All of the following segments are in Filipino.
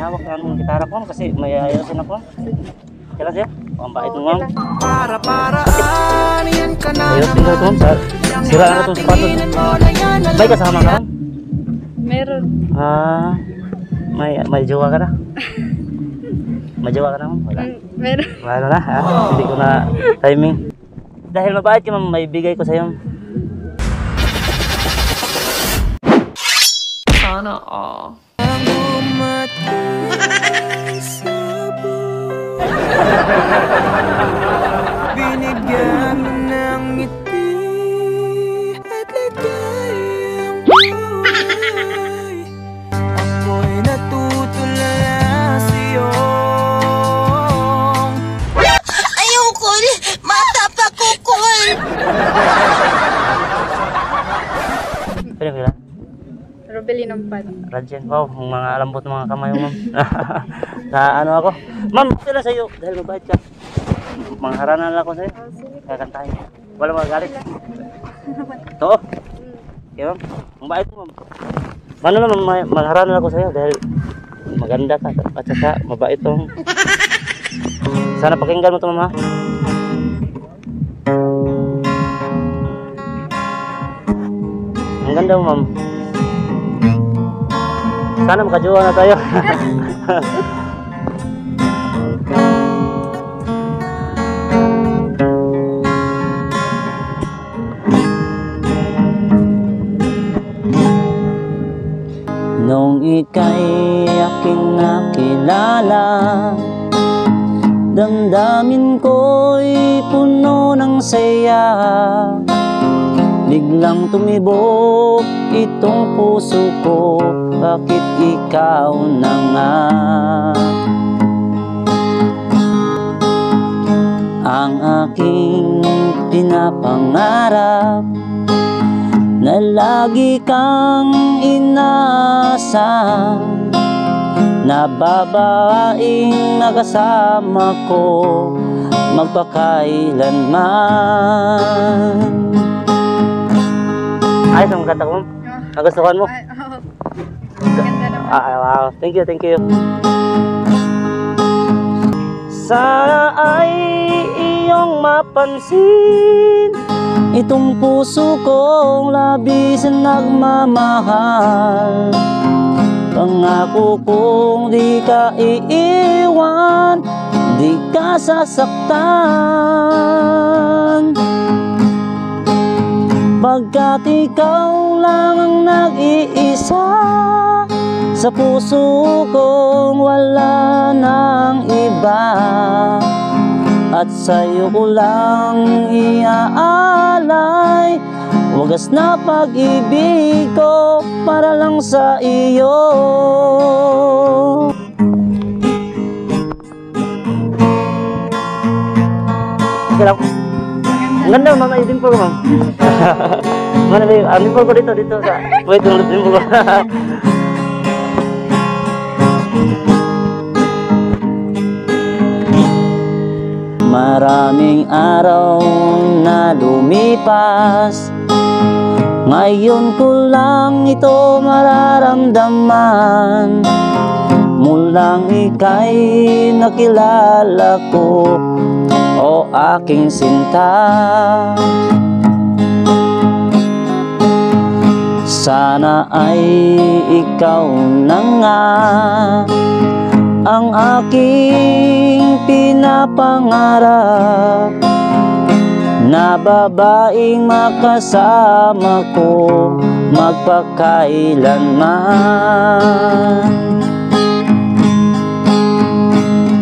hawak ng anong gitara ko kasi may ayusin ako. Kailan siya? Ang bait mo ma'am. Para paraan yan ka na Ayusin ko ito ma'am. Sa- Sira na itong sapatos. May kasama ka? Meron. Ah, may may jowa ka na? May jowa ka na ma'am? Wala. Mm, Meron. Wala na ha? Hindi ko na timing. Dahil mabait ka ma'am, may bigay ko sa iyo. Sana all. Binigyan mo ng ngiti Robelin ng pad. Radyan, wow, mga lambot mga kamay mo, ma'am. na ano ako. Ma'am, okay lang sa'yo dahil mabait ka. Mangharanan lang ako sa'yo. Kakantahin. Wala magagalit. Oo. Okay, ma'am. Ang bait mo, ma'am. Ano naman, may- mangharanan ako sa'yo dahil maganda ka at saka mabait tong. Sana pakinggan mo to, ma'am. ha? Ang ganda mo, ma'am. Sana makajowa na tayo. Nung ika'y aking nakilala Damdamin ko'y puno ng saya Biglang tumibok itong puso ko. Bakit ikaw na nga? Ang aking pinapangarap Na lagi kang inasam Na babaeng nakasama ko Magpakailanman Ayos ang kanta ko, ma'am. Nagustuhan mo? Ay, oh. Ganda naman. Ah, wow. Thank you, thank you. Sana ay iyong mapansin Itong puso kong labis na nagmamahal Pangako kong di ka iiwan Di ka sasaktan Pagkat ikaw lang ang nag-iisa Sa puso kong wala ng iba At sa'yo ko lang iaalay Wagas na pag-ibig ko para lang sa iyo. Ang ganda, mama, yung dimple ko, ma'am. Mana ba yung, ang dimple ko dito, dito sa, wait, ko. Maraming araw na lumipas. Ngayon ko lang ito mararamdaman. Mulang ika'y nakilala ko O aking sinta Sana ay ikaw na nga Ang aking pinapangarap Na babaeng makasama ko Magpakailanman.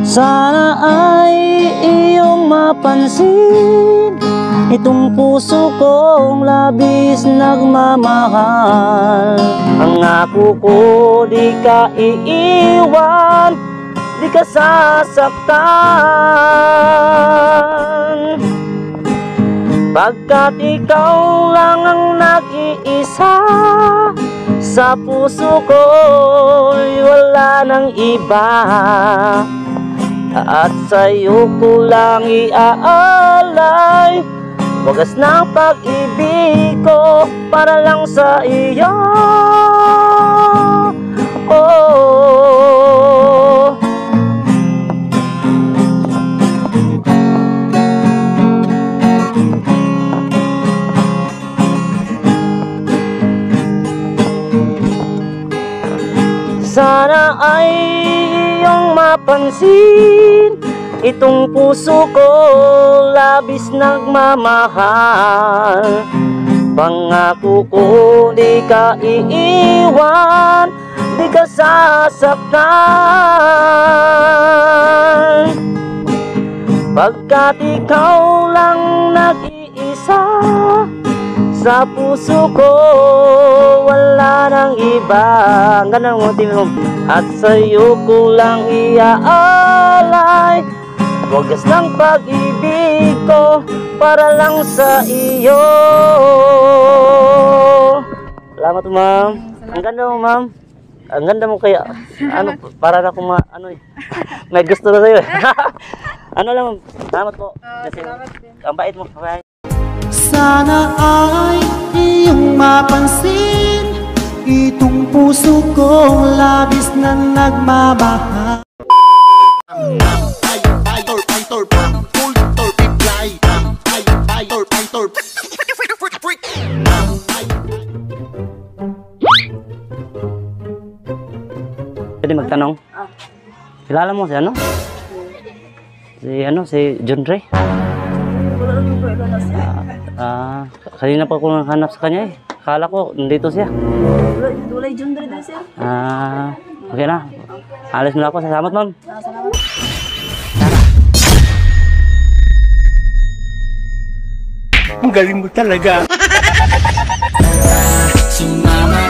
Sana ay iyong mapansin Itong puso kong labis nagmamahal. Ang ako ko di ka iiwan Di ka sasaktan. Pagkat ikaw lang ang nag-iisa Sa puso ko wala nang iba. At sa'yo ko lang iaalay Wagas ng pag-ibig ko para lang sa iyo oh. Sana ay iyong mapansin Itong puso ko labis nagmamahal. Pangako ko di ka iiwan Di ka sasaktan. Pagkat ikaw lang nag-iisa Sa puso ko wala nang iba. Team mo. At sa'yo ko lang iaalay Wagas ng pag-ibig ko Para lang sa iyo. Salamat ma'am. Ang ganda mo ma'am. Ang ganda mo kaya. Ano para na ma, ano eh. May gusto na sa'yo eh. Ano lang ma'am salamat po. Kasi, salamat din. ang bait mo. Bye. Sana ay iyong mapansin Itong puso ko labis na nagmamahal magtanong kilala mo si ano? Si ano si John Ray ah kanina pa ako hanap sa kanya eh. Akala ko nandito siya. Dulay John Dre na sir. ah okay na. Alis na ako salamat ma'am. Ah, salamat. Ang galing mo talaga.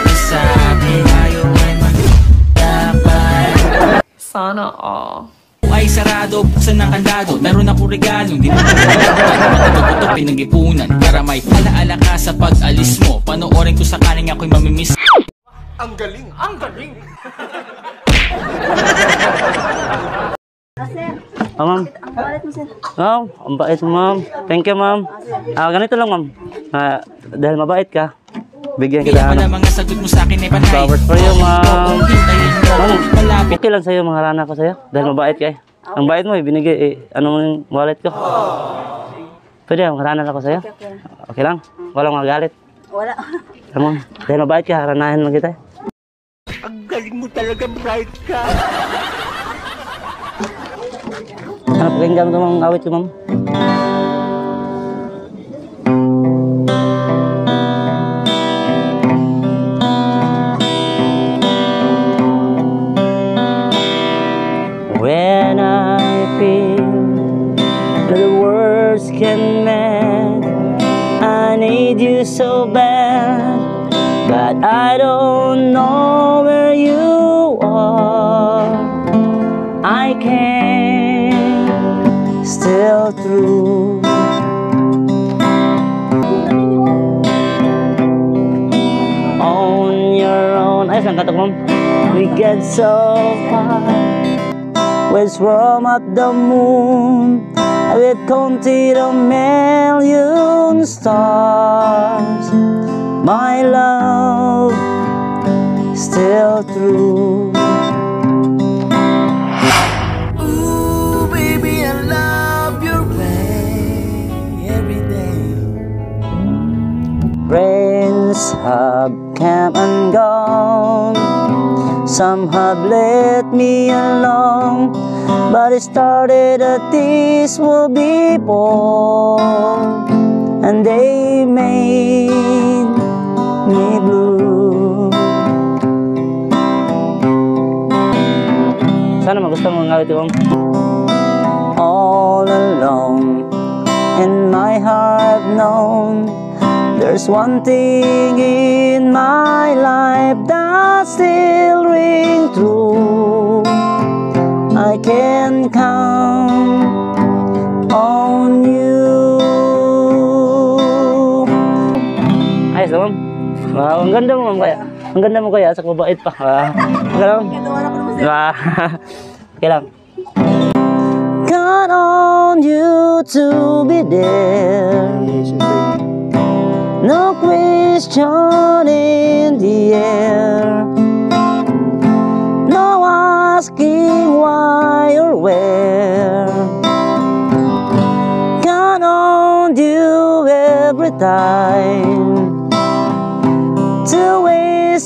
Sana all. ay sarado, buksan ng kandado Naroon ako regalo, hindi mo Ito pinag-ipunan Para may alaala ka sa pag-alis mo Panoorin ko sakaling ako'y mamimiss Ang galing. Ang galing. ah ma'am Ang kapalit mo sir. Oh, ang bait mo, ma'am. Thank you, ma'am. Ah, ganito lang, ma'am. Ah, dahil mabait ka, bigyan Kaya kita pala ano. mga sagot mo sa akin ay panay Flowers for you, ma'am. Hintayin mo, Ma'am, malapit okay lang sa'yo, mga rana ko sa'yo. Dahil mabait ka eh. Ang bait mo, eh, binigay, eh, ano mo yung wallet ko. Pwede, mga rana ako sa'yo. Okay lang? Walang magalit. Wala. Alam mo, dahil mabait ka, ranahin lang kita eh. Ang galing mo talaga, bright ka. Ano, pakinggan mo itong awit ko, ma'am. I can still through. On your own. We get so far. Where's from at the moon? We've counted a million stars. My love, still true. Some have let me alone. But it started that this will be born. And they made me blue. Sana magustuhan mo ang awit. All alone in my heart known There's one thing in my ganda mo kaya Ang ganda mo kaya sa kabait pa. Ah, Ang ganda mo. Ah, Okay lang. Count on you to be there. No question in the air. No asking why or where. Count on you every time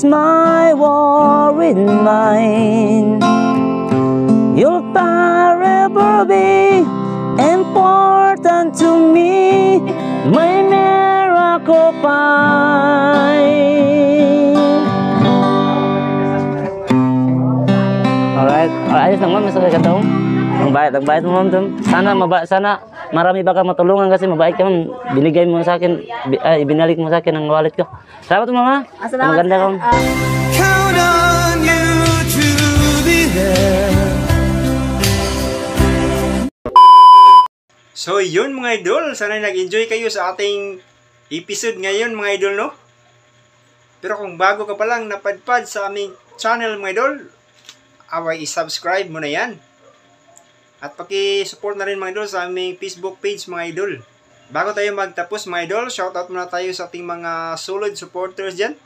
My war in mine. You'll forever be important to me, my miracle pine. Alright, alright, just ayos naman, Mr. Katong. Ang bait, ang bait mo ma'am. Sana maba, sana marami baka matulungan kasi mabait ka ma'am. Binigay mo sa akin, bi, ay, binalik mo sa akin ang wallet ko. Salamat mama. Ah, salamat, Maganda ka. sir. Ah, Count on you to be there. So yun mga idol, sana nag-enjoy kayo sa ating episode ngayon mga idol no? Pero kung bago ka pa lang napadpad sa aming channel mga idol, away i-subscribe mo na yan. At paki-support na rin mga idol sa aming Facebook page mga idol. Bago tayo magtapos mga idol, shoutout muna tayo sa ating mga solid supporters dyan.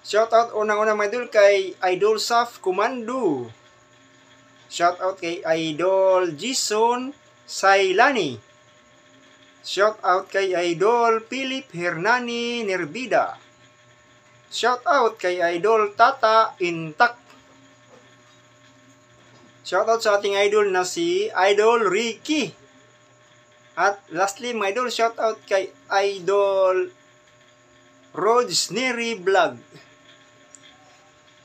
Shoutout unang-unang mga idol kay Idol Saf Commando. Shoutout kay Idol Jason Sailani. Shout out kay Idol Philip Hernani Nerbida. Shout out kay Idol Tata Intak. Shout out sa ating idol na si Idol Ricky. At lastly, mga idol, shout out kay Idol Rods Neri Vlog.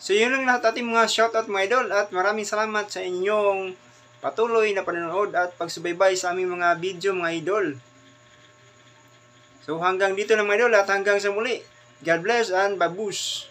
So yun lang lahat ating mga shoutout mga idol at maraming salamat sa inyong patuloy na panonood at pagsubaybay sa aming mga video mga idol. So hanggang dito lang mga idol at hanggang sa muli. God bless and babush!